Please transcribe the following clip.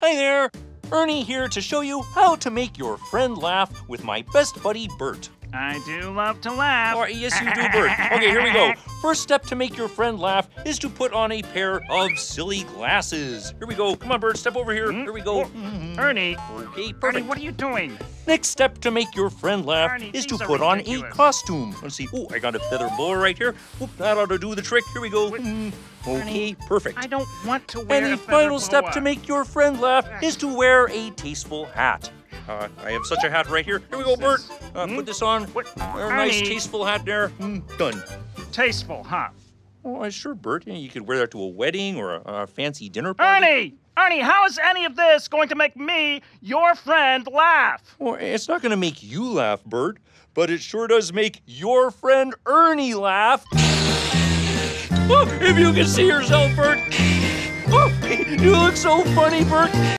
Hi there! Ernie here to show you how to make your friend laugh with my best buddy Bert. I do love to laugh. Oh, yes, you do, Bert. Okay, here we go. First step to make your friend laugh is to put on a pair of silly glasses. Here we go. Come on, Bert, step over here. Hmm? Here we go. Ernie, Okay, Ernie, what are you doing? Next step to make your friend laugh is to put on a costume. Let's see. Oh, I got a feather boa right here. Whoop, that ought to do the trick. Here we go. Mm, Okay, perfect. I don't want to wear And the final step to make your friend laugh is to wear a tasteful hat. Uh, I have such a hat right here. Here we go, Bert. Uh, Hmm? Put this on. What? A nice, tasteful hat there. Mm, done. Tasteful, huh? Oh, uh, sure, Bert. Yeah, you could wear that to a wedding or a, a fancy dinner party. Ernie! Ernie, how is any of this going to make me, your friend, laugh? Well, it's not going to make you laugh, Bert, but it sure does make your friend Ernie laugh. Oh, if you can see yourself, Bert. Oh, you look so funny, Bert.